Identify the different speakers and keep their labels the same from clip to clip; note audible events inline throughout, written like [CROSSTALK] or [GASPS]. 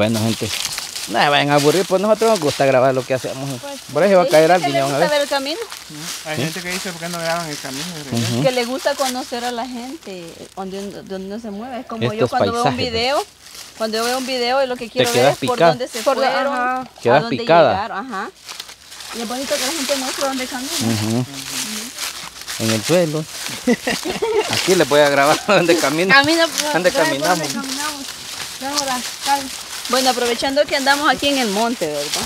Speaker 1: Bueno, gente, no se vayan a aburrir, pues nosotros nos gusta grabar lo que hacemos. Por eso va a caer alguien, a
Speaker 2: gusta
Speaker 1: ver.
Speaker 2: ver el camino,
Speaker 3: Hay gente que dice, ¿por qué no graban el camino?
Speaker 1: Ujú.
Speaker 2: que le gusta conocer a la gente, donde, donde uno se mueve. Es como yo cuando veo un
Speaker 1: paisajes,
Speaker 2: video, cuando yo veo un video y lo que quiero ver
Speaker 1: quedas
Speaker 2: es por dónde se
Speaker 4: Por
Speaker 2: fueron,
Speaker 4: ajá.
Speaker 2: a
Speaker 1: Quedas
Speaker 2: dónde
Speaker 1: picada.
Speaker 2: llegaron, ajá. Y es bonito que la gente muestre dónde camina.
Speaker 1: Ujú. En el suelo. [LAUGHS] Aquí les voy a grabar donde [LAUGHS] camino. ¿Dónde
Speaker 2: por
Speaker 1: caminamos?
Speaker 2: donde caminamos. Vamos a cal- Bueno, aprovechando que andamos aquí en el monte, ¿verdad?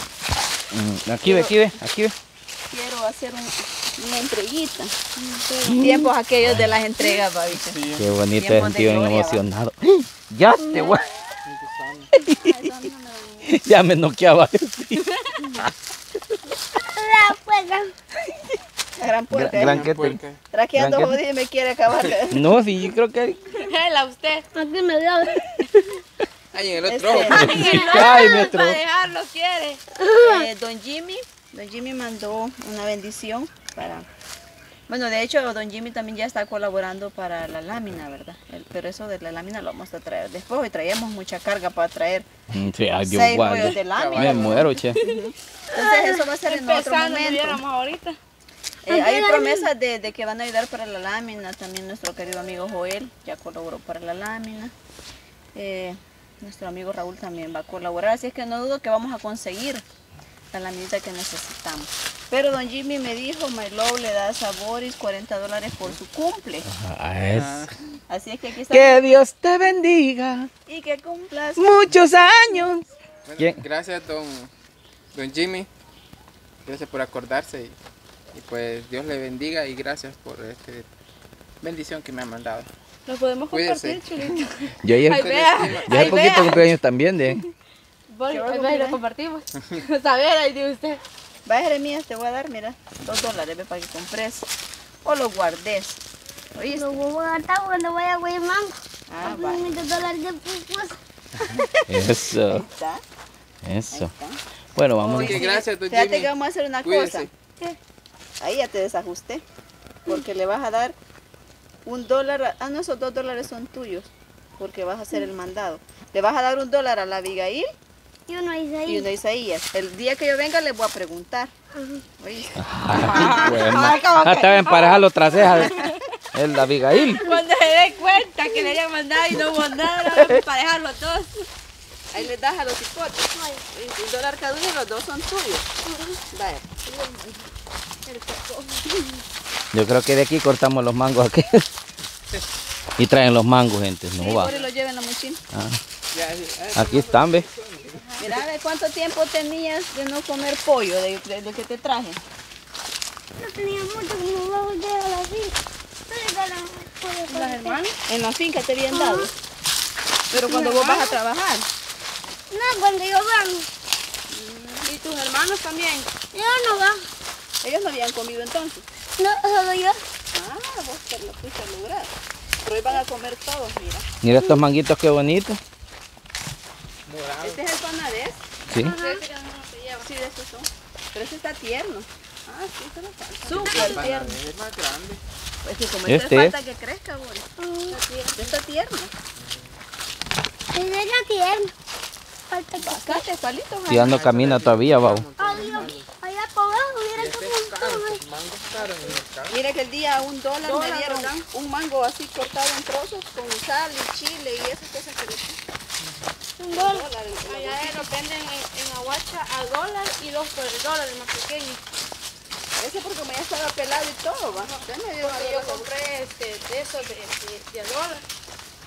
Speaker 1: Mm, Aquí ve, aquí ve, aquí ve.
Speaker 2: Quiero hacer un- una entreguita. Tiempos aquellos de las entregas, babicha.
Speaker 1: Qué bonito
Speaker 2: Tiempos
Speaker 1: es tío emocionado. [GASPS] Ya te voy. [LAUGHS] ya me noqueaba.
Speaker 4: La juega.
Speaker 2: La gran puerca.
Speaker 1: Gran
Speaker 3: Puerca.
Speaker 2: Traqueando
Speaker 1: gran que-
Speaker 2: jodido y me quiere acabar.
Speaker 1: No, sí, yo creo que. [LAUGHS]
Speaker 4: Él usted. Aquí me dio.
Speaker 3: Ay, en el
Speaker 2: Este,
Speaker 3: otro ojo.
Speaker 1: Ay, me [LAUGHS] atro-
Speaker 4: Para dejarlo quiere. [LAUGHS]
Speaker 2: eh, don Jimmy, don Jimmy mandó una bendición para... Bueno, de hecho, don Jimmy también ya está colaborando para la lámina, ¿verdad? El- pero eso de la lámina lo vamos a traer después. Hoy traíamos mucha carga para traer
Speaker 1: Mm, Sí, ay, Dios
Speaker 2: seis rollos de lámina.
Speaker 1: Me muero, che.
Speaker 2: Entonces eso va a ser en otro momento.
Speaker 4: ahorita.
Speaker 2: Eh, hay promesas de, de que van a ayudar para la lámina. También nuestro querido amigo Joel ya colaboró para la lámina. Eh, nuestro amigo Raúl también va a colaborar. Así es que no dudo que vamos a conseguir la laminita que necesitamos. Pero don Jimmy me dijo, My Love le da a Boris 40 dólares por su cumple.
Speaker 1: Ah, es-
Speaker 2: Así es que aquí está.
Speaker 1: Que Dios te bendiga
Speaker 2: Y que cumplas.
Speaker 1: muchos años.
Speaker 3: Gracias, don, don Jimmy. Gracias por acordarse y, y pues Dios le bendiga y gracias por esta bendición que me ha mandado.
Speaker 4: Lo podemos compartir, chulito.
Speaker 1: Yo ayer, ya hace poquito cumpleaños también de.
Speaker 4: Voy,
Speaker 2: ¿Qué
Speaker 4: ahí lo compartimos. [LAUGHS] Saber, ahí de usted.
Speaker 2: Va Jeremías, te voy a dar, mira, dos dólares para que compres. O lo guardes. ¿Oíste?
Speaker 4: Lo voy a gastar cuando vaya a Guaymán.
Speaker 2: Ah, va.
Speaker 4: mis dólares de pupus. [LAUGHS]
Speaker 1: Eso,
Speaker 2: Está.
Speaker 1: eso. Bueno, vamos.
Speaker 3: Ok, gracias, don
Speaker 2: Fíjate
Speaker 3: Jimmy.
Speaker 2: que vamos a hacer una
Speaker 3: Cuídese.
Speaker 2: cosa. Ahí ya te desajusté. Porque le vas a dar un dólar. a- Ah, no, esos dos dólares son tuyos. Porque vas a hacer el mandado. Le vas a dar un dólar a la Abigail
Speaker 4: Y uno dice
Speaker 2: y
Speaker 4: ahí.
Speaker 2: uno a Isaías. El día que yo venga les voy a preguntar. [LAUGHS]
Speaker 1: Ay, bueno. Ah, te va a emparejar los trasejas. [LAUGHS] El Abigail.
Speaker 4: Cuando se dé cuenta que le hayan mandado y no hubo nada, para dejar los dos.
Speaker 2: Ahí les das a los hipotes. Un dólar cada uno y los dos son tuyos. Vaya.
Speaker 1: Yo creo que de aquí cortamos los mangos aquí. [LAUGHS] Y traen los mangos, gente.
Speaker 2: Sí,
Speaker 1: No va.
Speaker 2: lleven la mochila.
Speaker 1: Ah, aquí están, ve.
Speaker 2: Mira, ve cuánto tiempo tenías de no comer pollo de, de- de que te traje.
Speaker 4: No tenía mucho como va a volver a la finca. No
Speaker 2: Las hermanas. En la finca te habían dado. Pero cuando vos vas a trabajar.
Speaker 4: No, cuando yo van.
Speaker 2: Y tus hermanos también.
Speaker 4: Yo no va.
Speaker 2: Ellos no habían comido entonces.
Speaker 4: No, solo yo.
Speaker 2: Ah, vos te lo fuiste a lograr. Pero hoy van a comer todos, mira.
Speaker 1: Mira estos manguitos, qué bonitos.
Speaker 3: morado.
Speaker 2: Este es el panadés.
Speaker 1: Sí.
Speaker 2: Sí, de estos son. Pero este está tierno. Ah, sí, se lo falta.
Speaker 3: El
Speaker 2: Súper
Speaker 3: panadero
Speaker 2: tierno.
Speaker 3: es más grande.
Speaker 2: Pues que como
Speaker 1: Este
Speaker 2: este
Speaker 1: es.
Speaker 2: falta que crezca. Está tierno. Este está tierno.
Speaker 4: Es de la tierna. Falta que.
Speaker 2: Bastante
Speaker 1: ando camina todavía, va.
Speaker 4: Adiós. Allá para mira cómo estuvo.
Speaker 3: Mangos caros en el mercado.
Speaker 2: Mira que el día a un dólar,
Speaker 4: Dólar,
Speaker 2: me dieron
Speaker 4: ¿verdad?
Speaker 2: un mango así cortado en trozos con sal y chile y esas cosas que le.
Speaker 4: Un dólar. Allá lo venden en, en Aguacha a dólar y dos por el dólar, el más pequeño.
Speaker 2: Ese porque ya estaba pelado y todo, ¿va? Me dio
Speaker 4: Porque yo compré este, de esos de, de, de a dólar,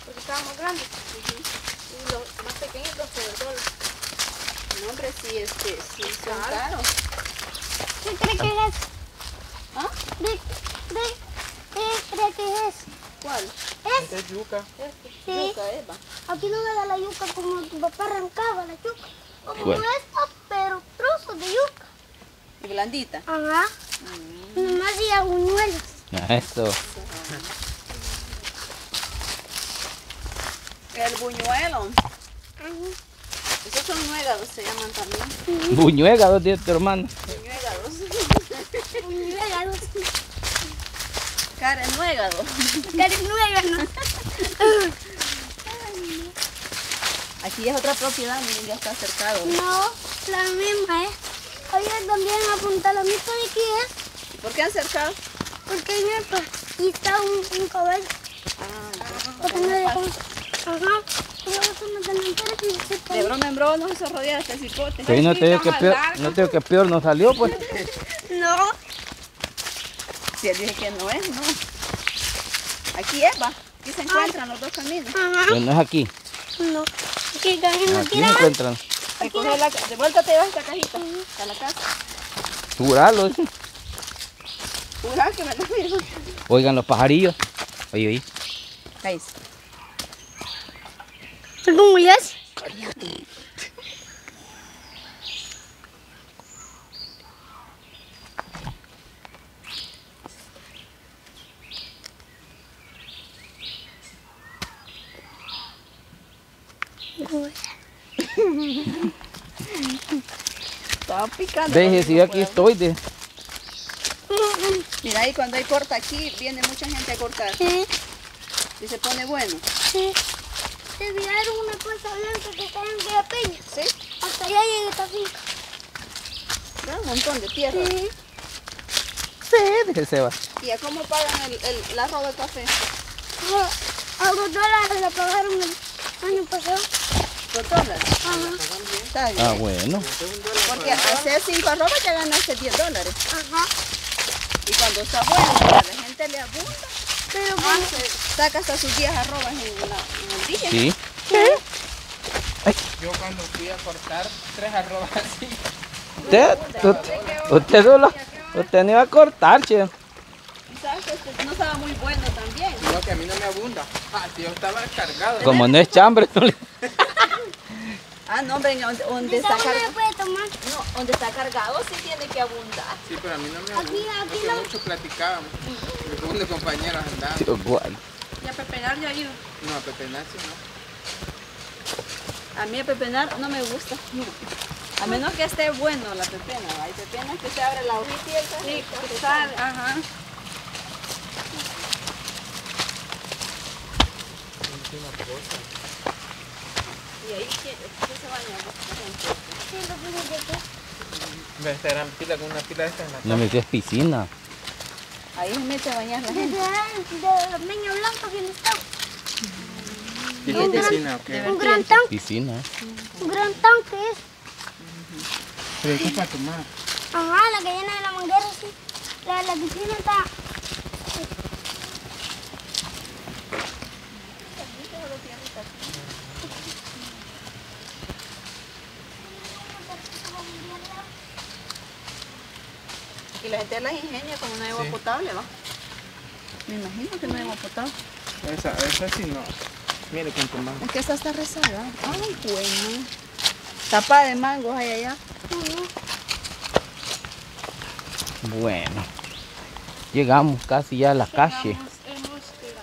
Speaker 4: porque estaban más grandes. Y los más pequeñitos por el dólar.
Speaker 2: No, hombre, sí, este, sí, son caros.
Speaker 4: ¿Qué cree que es?
Speaker 2: ¿Ah?
Speaker 4: ¿De, de, ¿Qué cree que es?
Speaker 2: ¿Cuál?
Speaker 4: Es,
Speaker 3: es yuca.
Speaker 4: sí.
Speaker 2: Yuca, Eva.
Speaker 4: Aquí no me da la yuca como tu papá arrancaba la yuca. Como
Speaker 1: Bueno.
Speaker 4: esta, pero trozos de yuca.
Speaker 2: Y blandita.
Speaker 4: Ajá. Nomás y buñuelos.
Speaker 1: Ah, Eso.
Speaker 2: El buñuelo. Esos son nuegados, se llaman también.
Speaker 1: Buñuega, dice tu hermano.
Speaker 2: Buñuegados.
Speaker 4: Buñuelos.
Speaker 2: Karen nuegado.
Speaker 4: Cariñuelos.
Speaker 2: Aquí es otra propiedad, miren, ya está cercado.
Speaker 5: No, la misma es. Oye, también apunta la misma de aquí, ¿eh?
Speaker 2: ¿Y por qué han cercado?
Speaker 5: Porque mira, aquí está un, un caballo.
Speaker 2: Ah,
Speaker 5: Porque no. Ajá. No lo y se
Speaker 2: De broma en broma no se rodea este cipote.
Speaker 1: Sí, no te digo que peor, no te digo que peor no salió, pues. [LAUGHS]
Speaker 5: No.
Speaker 2: Si él dice que no es, no. Aquí es, va. Aquí se encuentran los dos caminos.
Speaker 5: Ajá.
Speaker 1: Pero no es aquí.
Speaker 5: No. Aquí no
Speaker 1: Aquí se encuentran.
Speaker 2: Recoge la, de vuelta te llevas esta cajita a la casa.
Speaker 1: Juralo.
Speaker 2: Jura que me lo miro.
Speaker 1: Oigan los pajarillos. Oye, oye.
Speaker 2: Ahí.
Speaker 5: ¿Cómo le haces?
Speaker 2: Estaba picando.
Speaker 1: Deje, si aquí
Speaker 2: puedo.
Speaker 1: estoy. De...
Speaker 2: Mira ahí cuando hay corta aquí, viene mucha gente a cortar.
Speaker 5: Sí,
Speaker 2: Y se pone bueno.
Speaker 5: sí. Te vieron una cosa blanca que está en Villa Peña.
Speaker 2: ¿Sí?
Speaker 5: Hasta allá llega esta finca.
Speaker 2: Da Un montón de tierra.
Speaker 5: Sí.
Speaker 1: Sí, deje Seba.
Speaker 2: ¿Y a cómo pagan el, el, la roba de café?
Speaker 5: A dos dólares la pagaron el año pasado.
Speaker 2: Por dólares.
Speaker 5: Ajá.
Speaker 2: Está bien.
Speaker 1: Ah, bueno.
Speaker 2: Porque hacer 5 arrobas ya ganaste 10 dólares.
Speaker 5: Ajá.
Speaker 2: Y cuando está bueno, la gente le abunda,
Speaker 5: Pero
Speaker 2: ah, se saca hasta sus 10 arrobas en, la, en el día.
Speaker 1: Sí.
Speaker 3: Yo cuando fui a cortar tres arrobas así.
Speaker 1: Usted, usted, usted solo, usted no iba a cortar, che.
Speaker 2: Y sabes que este no estaba muy bueno también.
Speaker 3: Digo que a mí no me abunda. Ah, si yo estaba cargado.
Speaker 1: Como no es chambre, no le... [LAUGHS]
Speaker 2: Ah, no, hombre, donde, donde
Speaker 5: Tomar.
Speaker 2: No, donde está cargado sí tiene que abundar.
Speaker 3: Sí, pero a mí no me
Speaker 5: Aquí,
Speaker 3: abunda.
Speaker 5: aquí
Speaker 3: Porque
Speaker 5: no.
Speaker 3: mucho platicábamos. Mi segundo compañero andaba.
Speaker 1: Tío, guay.
Speaker 2: Y a pepenar ya iba.
Speaker 3: No, a Pepe Nancy no.
Speaker 2: A mí a pepenar no me gusta. A menos que esté bueno la pepena. Hay pepenas que se abre la hojita y el cajito. que sale. Ajá. Y ahí, ¿quién, quién se baña?
Speaker 3: Me estarán pila con una pila de estas en la
Speaker 1: No me es piscina.
Speaker 2: Ahí se mete a bañar la gente.
Speaker 5: de la meña blanca que está.
Speaker 3: Dije piscina.
Speaker 5: Un gran tanque.
Speaker 1: Piscina.
Speaker 5: Un gran tanque es.
Speaker 3: Pero eso es para tomar.
Speaker 5: Ajá, la que llena de la manguera, sí. La, la piscina está...
Speaker 2: Y la gente las ingenia con una agua
Speaker 3: Sí.
Speaker 2: potable, ¿va? Me imagino que no hay agua potable.
Speaker 3: Esa, esa sí no. Mire con tu mano.
Speaker 2: Es que esta está rezada. Ay, bueno. Tapa de mangos hay allá.
Speaker 1: Bueno. Llegamos casi ya a la calle.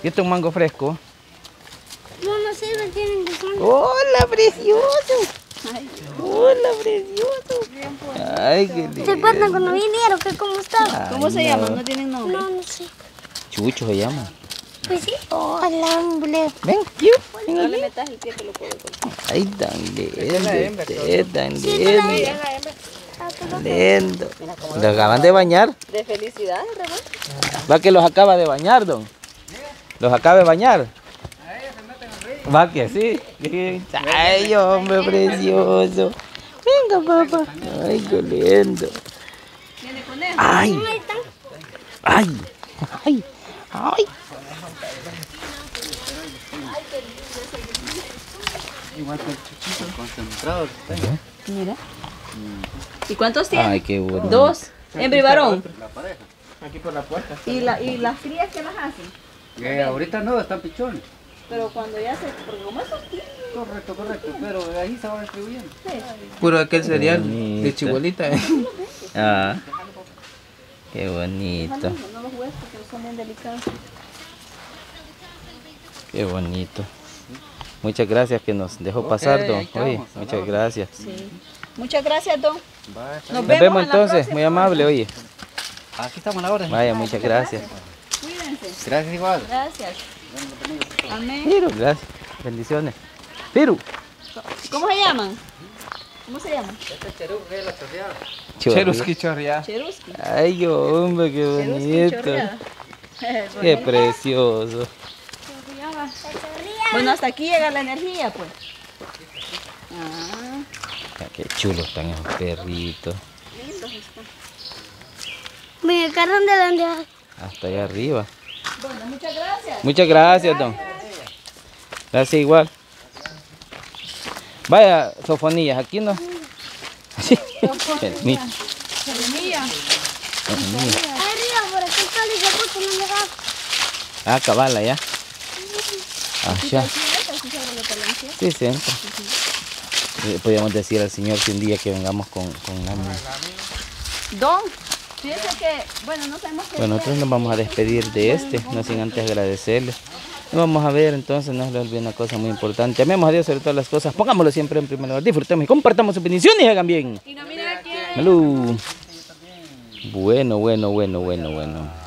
Speaker 1: ¿Y este es un mango fresco?
Speaker 5: No, no sirve, tienen que.
Speaker 1: ¡Hola, precioso!
Speaker 2: Ay,
Speaker 1: ¡Hola, precioso! ¡Ay, qué
Speaker 5: ¿Se
Speaker 1: lindo!
Speaker 5: acuerdan cuando vinieron? que ¿Cómo estaba?
Speaker 2: ¿Cómo se llama?
Speaker 1: no.
Speaker 2: Tienen nombre.
Speaker 5: No, no sé.
Speaker 1: Chucho se llama.
Speaker 5: Pues sí. Hola, hombre.
Speaker 1: Ven, you, ven
Speaker 2: No le metas el pie que lo puedo cortar.
Speaker 1: Ay, tan lindo, usted, tan lindo.
Speaker 5: Ah,
Speaker 1: Lindo. Lo acaban de bañar.
Speaker 2: De felicidad, Ramón.
Speaker 1: Va que los acaba de bañar, don. Los acaba de bañar. Va que sí. Ay, hombre precioso. Venga, papá. Ay, qué lindo.
Speaker 2: Viene con él.
Speaker 1: Ay,
Speaker 5: Ahí están.
Speaker 1: ay, ay, ay.
Speaker 2: Mira. ¿Y cuántos tiene?
Speaker 1: Ay, qué bueno.
Speaker 2: Dos. Hembra y varón.
Speaker 3: Aquí por la puerta.
Speaker 2: ¿Y, la, ¿Y las crías que las hacen?
Speaker 6: Eh, ahorita no, están pichones.
Speaker 2: Pero cuando ya se... Porque como esos tienen...
Speaker 6: Correcto, correcto, pero de ahí se va distribuyendo.
Speaker 3: Puro aquel cereal de chibolita. ¿eh?
Speaker 1: Ah, qué bonito,
Speaker 2: No los huesos porque son bien delicados.
Speaker 1: qué bonito. Muchas gracias que nos dejó pasar, don.
Speaker 6: estamos,
Speaker 1: Oye, muchas gracias.
Speaker 2: Sí. Muchas gracias, Don. Nos
Speaker 1: Nos vemos entonces, muy amable, oye.
Speaker 6: Aquí estamos a la orden.
Speaker 1: Vaya, muchas gracias.
Speaker 2: Cuídense.
Speaker 6: Gracias igual.
Speaker 2: Gracias. Amén.
Speaker 1: Pero, gracias. Bendiciones. Pero.
Speaker 2: ¿Cómo se llaman? ¿Cómo se llaman?
Speaker 3: Cheruski chorreada.
Speaker 2: Cheruski.
Speaker 1: Ay, hombre, qué bonito. [LAUGHS] Qué precioso.
Speaker 2: Bueno, hasta aquí llega la energía, pues. Ah,
Speaker 1: Qué chulos están esos perritos.
Speaker 2: lindos están.
Speaker 5: Mira, acá donde la dejas.
Speaker 1: Hasta allá arriba.
Speaker 2: Bueno, muchas gracias.
Speaker 1: Muchas gracias, don. Gracias igual. Vaya, sofonillas, aquí no. Sí.
Speaker 5: Arriba, [LAUGHS] por aquí está el no me da.
Speaker 1: Ah, cabala ya. Allá. Sí, siempre. Eh, Podríamos decir al Señor que un día que vengamos con, con lámina.
Speaker 2: Don, que, bueno, no sabemos qué
Speaker 1: Bueno, nosotros nos vamos a despedir de este, no sin antes agradecerle. Nos vamos a ver entonces, no se le olvide una cosa muy importante. Amemos a Dios sobre todas las cosas, pongámoslo siempre en primer lugar, disfrutemos y compartamos sus bendiciones y hagan bien.
Speaker 4: Y no mira quién.
Speaker 1: Salud. Bueno, bueno, bueno, bueno, bueno.